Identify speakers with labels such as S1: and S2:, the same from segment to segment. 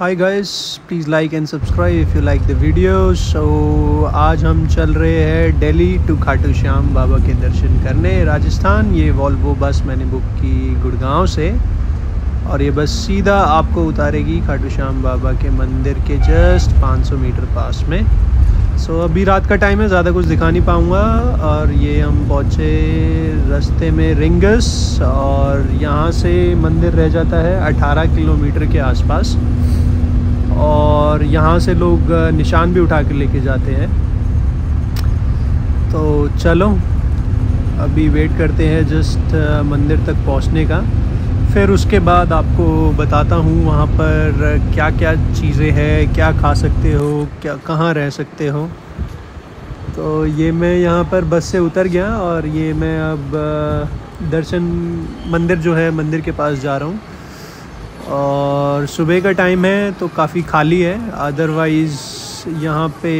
S1: Hi guys please like and subscribe if you like the video so आज हम चल रहे हैं दिल्ली टू खाटू श्याम बाबा के दर्शन करने राजस्थान। ये वॉल्वो बस मैंने बुक की गुड़गांव से। और ये बस सीधा आपको उतारेगी खाटू श्याम बाबा के मंदिर के जस्ट 500 मीटर पास में। सो so, अभी रात का टाइम है ज़्यादा कुछ दिखा नहीं पाऊँगा। और ये हम पहुँचे रास्ते में रिंगस और यहाँ से मंदिर रह जाता है 18 किलोमीटर के आसपास। और यहाँ से लोग निशान भी उठा के लेके जाते हैं। तो चलो, अभी वेट करते हैं जस्ट मंदिर तक पहुँचने का। फिर उसके बाद आपको बताता हूँ वहाँ पर क्या क्या चीज़ें हैं, क्या खा सकते हो, क्या, कहाँ रह सकते हो। तो ये मैं यहाँ पर बस से उतर गया और ये मैं अब दर्शन, मंदिर जो है, मंदिर के पास जा रहा हूँ। और सुबह का टाइम है तो काफ़ी खाली है। अदरवाइज़ यहाँ पे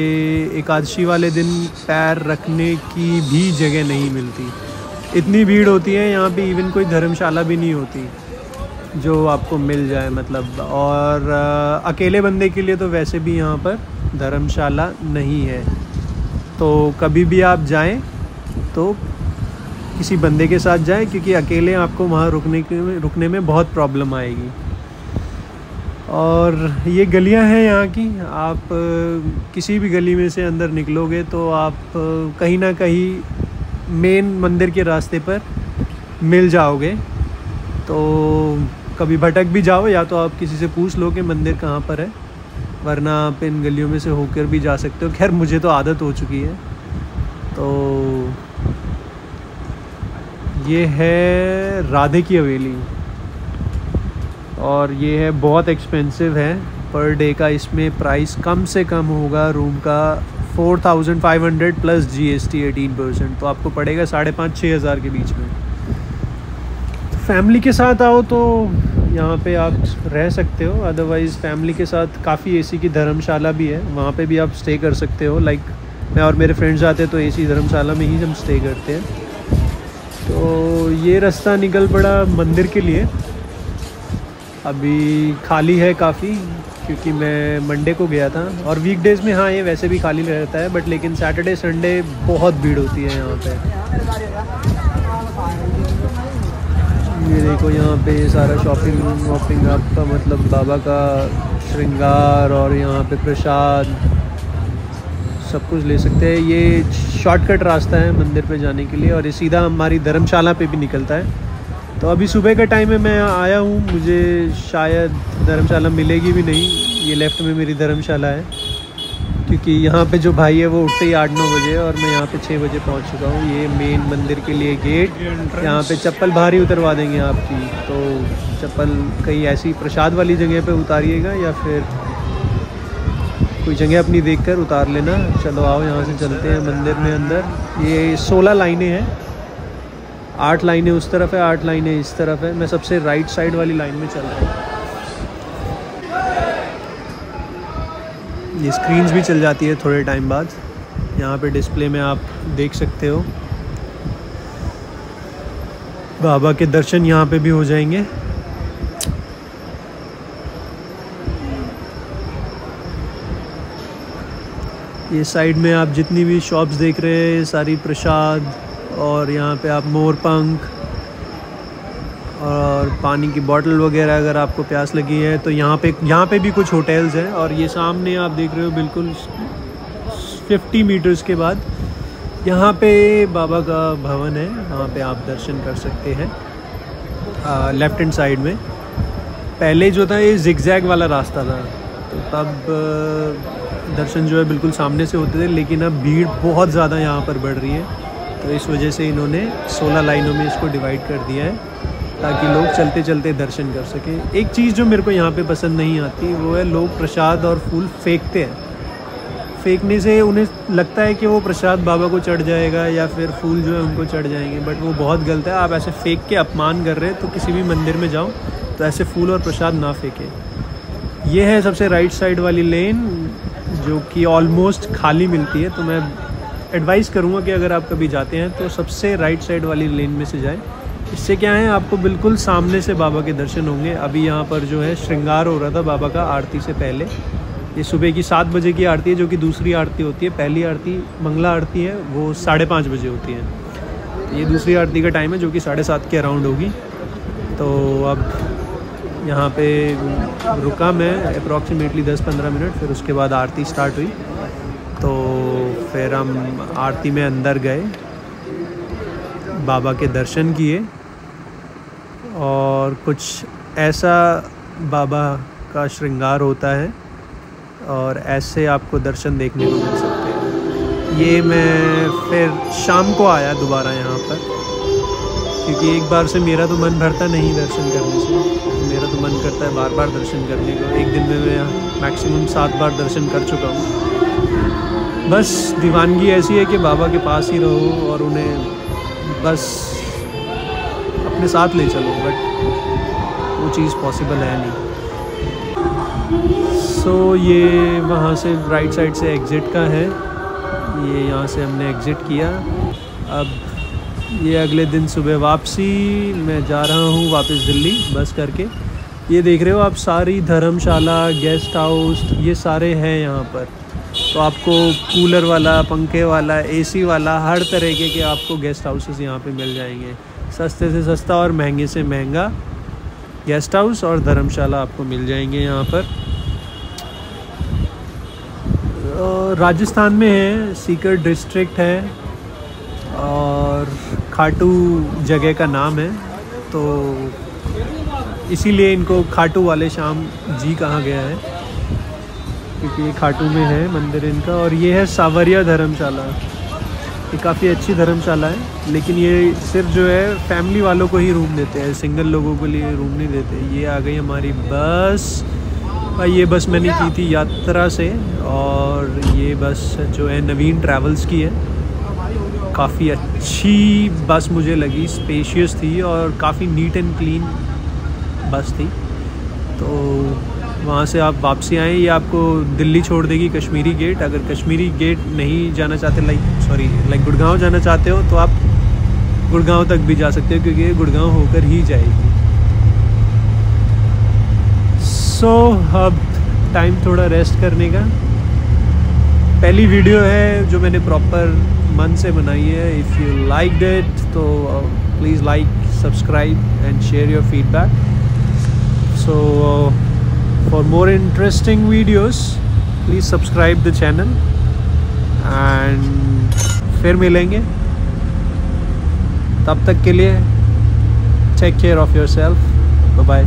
S1: एकादशी वाले दिन पैर रखने की भी जगह नहीं मिलती। इतनी भीड़ होती है, यहाँ पे इवन कोई धर्मशाला भी नहीं होती, जो आपको मिल जाए मतलब। और अकेले बंदे के लिए तो वैसे भी यहाँ पर धर्मशाला नहीं है। तो कभी भी आप जाएँ तो किसी बंदे के साथ जाएँ, क्योंकि अकेले आपको वहाँ रुकने के, रुकने में बहुत प्रॉब्लम आएगी। और ये गलियाँ हैं यहाँ की। आप किसी भी गली में से अंदर निकलोगे तो आप कहीं ना कहीं मेन मंदिर के रास्ते पर मिल जाओगे। तो कभी भटक भी जाओ या तो आप किसी से पूछ लो कि मंदिर कहाँ पर है, वरना आप इन गलियों में से होकर भी जा सकते हो। खैर, मुझे तो आदत हो चुकी है। तो ये है राधे की हवेली। और ये है, बहुत एक्सपेंसिव है। पर डे का इसमें प्राइस कम से कम होगा रूम का four thousand five hundred plus G S T eighteen percent तो आपको पड़ेगा साढ़े पाँच छः हज़ार के बीच में। तो फैमिली के साथ आओ तो यहाँ पे आप रह सकते हो। अदरवाइज़ फैमिली के साथ काफ़ी एसी की धर्मशाला भी है। वहाँ पे भी आप स्टे कर सकते हो। लाइक मैं और मेरे फ्रेंड्स आते हैं तो एसी धर्मशाला में ही हम स्टे करते हैं। तो ये रास्ता निकल पड़ा मंदिर के लिए। अभी खाली है काफ़ी, क्योंकि मैं मंडे को गया था। और वीकडेज़ में हाँ ये वैसे भी खाली रहता है बट लेकिन सैटरडे संडे बहुत भीड़ होती है यहाँ पे। ये देखो यहाँ पे सारा शॉपिंग वॉपिंग आपका मतलब बाबा का श्रृंगार और यहाँ पे प्रसाद, सब कुछ ले सकते हैं। ये शॉर्टकट रास्ता है मंदिर पे जाने के लिए और ये सीधा हमारी धर्मशाला पे भी निकलता है। तो अभी सुबह का टाइम है मैं आया हूँ, मुझे शायद धर्मशाला मिलेगी भी नहीं, ये लेफ़्ट में मेरी धर्मशाला है, क्योंकि यहाँ पे जो भाई है वो उठते ही आठ नौ बजे और मैं यहाँ पे छः बजे पहुँच चुका हूँ। ये मेन मंदिर के लिए गेट यहाँ पे चप्पल भारी उतरवा देंगे आपकी तो चप्पल कहीं ऐसी प्रसाद वाली जगह पे उतारिएगा या फिर कोई जगह अपनी देखकर उतार लेना। चलो आओ यहाँ से चलते हैं मंदिर में अंदर। ये सोलह लाइनें हैं। आठ लाइनें उस तरफ़ है, आठ लाइनें इस तरफ़ है। मैं सबसे राइट साइड वाली लाइन में चल रहा हूँ। ये स्क्रीन्स भी चल जाती है थोड़े टाइम बाद। यहाँ पे डिस्प्ले में आप देख सकते हो। बाबा के दर्शन यहाँ पे भी हो जाएँगे। ये साइड में आप जितनी भी शॉप्स देख रहे हैं, सारी प्रसाद और यहाँ पे आप मोर पंख और पानी की बॉटल वगैरह अगर आपको प्यास लगी है तो यहाँ पे यहाँ पे भी कुछ होटल्स हैं और ये सामने आप देख रहे हो बिल्कुल 50 मीटर्स के बाद। यहाँ पे बाबा का भवन है, वहाँ पे आप दर्शन कर सकते हैं लेफ़्ट हैंड साइड में। पहले जो था, ये जिगजैग वाला रास्ता था तो तब दर्शन जो है बिल्कुल सामने से होते थे, लेकिन अब भीड़ बहुत ज़्यादा यहाँ पर बढ़ रही है। तो इस वजह से इन्होंने 16 लाइनों में इसको डिवाइड कर दिया है, ताकि लोग चलते चलते दर्शन कर सकें। एक चीज़ जो मेरे को यहाँ पे पसंद नहीं आती, वो है लोग प्रसाद और फूल फेंकते हैं। फेंकने से उन्हें लगता है कि वो प्रसाद बाबा को चढ़ जाएगा या फिर फूल जो है उनको चढ़ जाएँगे बट वो बहुत गलत है। आप ऐसे फेंक के अपमान कर रहे हैं तो किसी भी मंदिर में जाओ तो ऐसे फूल और प्रसाद ना फेंके। ये है सबसे राइट साइड वाली लेन जो कि ऑलमोस्ट खाली मिलती है तो मैं एडवाइस करूँगा कि अगर आप कभी जाते हैं तो सबसे राइट साइड वाली लेन में से जाएँ। इससे क्या है, आपको बिल्कुल सामने से बाबा के दर्शन होंगे। अभी यहाँ पर जो है, श्रृंगार हो रहा था बाबा का आरती से पहले। ये सुबह की सात बजे की आरती है, जो कि दूसरी आरती होती है। पहली आरती, मंगला आरती है, वो साढ़े पाँच बजे होती है। ये दूसरी आरती का टाइम है, जो कि साढ़े सात के अराउंड होगी। तो अब यहाँ पे रुका मैं अप्रॉक्सीमेटली दस पंद्रह मिनट, फिर उसके बाद आरती स्टार्ट हुई। तो फिर हम आरती में अंदर गए, बाबा के दर्शन किए और कुछ ऐसा बाबा का श्रृंगार होता है और ऐसे आपको दर्शन देखने को मिल सकते हैं। ये मैं फिर शाम को आया दोबारा यहाँ पर, क्योंकि एक बार से मेरा तो मन भरता नहीं दर्शन करने से। मेरा तो मन करता है बार बार दर्शन करने को। एक दिन में मैं मैक्सिमम सात बार दर्शन कर चुका हूँ। बस दीवानगी ऐसी है कि बाबा के पास ही रहो और उन्हें बस अपने साथ ले चलो बट वो चीज़ पॉसिबल है नहीं। सो so, ये वहाँ से राइट साइड से एग्ज़िट का है। ये यहाँ से हमने एग्ज़िट किया। अब ये अगले दिन सुबह वापसी मैं जा रहा हूँ वापस दिल्ली बस करके। ये देख रहे हो आप सारी धर्मशाला गेस्ट हाउस ये सारे हैं यहाँ पर। तो आपको कूलर वाला, पंखे वाला एसी वाला, हर तरीके के आपको गेस्ट हाउसेस यहाँ पे मिल जाएँगे। सस्ते से सस्ता और महँगे से महँगा गेस्ट हाउस और धर्मशाला आपको मिल जाएँगे यहाँ पर। राजस्थान में है, सीकर डिस्ट्रिक्ट है और खाटू जगह का नाम है। तो इसीलिए इनको खाटू वाले शाम जी कहा गया है। क्योंकि ये खाटू में है मंदिर इनका और ये है सावरिया धर्मशाला। ये काफ़ी अच्छी धर्मशाला है, लेकिन ये सिर्फ़ जो है फैमिली वालों को ही रूम देते हैं सिंगल लोगों के लिए रूम नहीं देते। ये आ गई हमारी बस। भाई, ये बस मैंने की थी यात्रा से और ये बस जो है नवीन ट्रैवल्स की है। काफ़ी अच्छी बस मुझे लगी स्पेशियस थी और काफ़ी नीट एंड क्लीन बस थी। तो वहाँ से आप वापसी आएँ या आपको दिल्ली छोड़ देगी कश्मीरी गेट अगर कश्मीरी गेट नहीं जाना चाहते लाइक सॉरी लाइक गुड़गांव जाना चाहते हो तो आप गुड़गांव तक भी जा सकते हो क्योंकि ये गुड़गांव होकर ही जाएगी। सो so, अब टाइम थोड़ा रेस्ट करने का। पहली वीडियो है जो मैंने प्रॉपर मन से बनाई है। इफ़ यू लाइक डेट तो please like subscribe and share your feedback so for more interesting videos please subscribe the channel and फिर मिलेंगे। तब तक के लिए take care of yourself bye